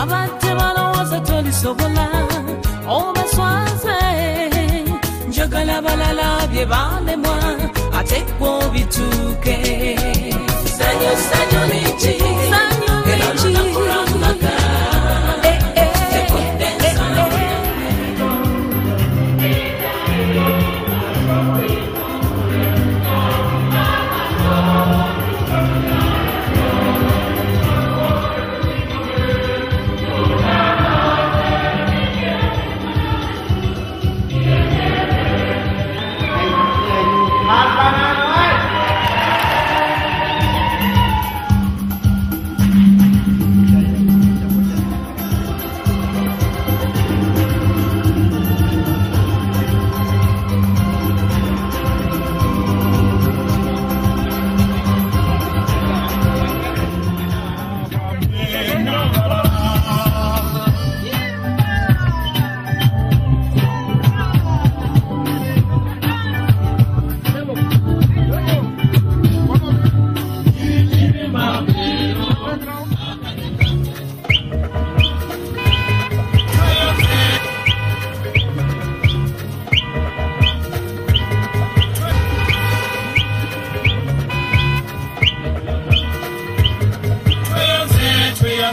abadde balowooza tolisobola obaswaze njagala balala bye balemwa ate gwe obituuke sanyu sanyu liki sanyu liki Eh, eh, eh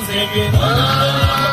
eh,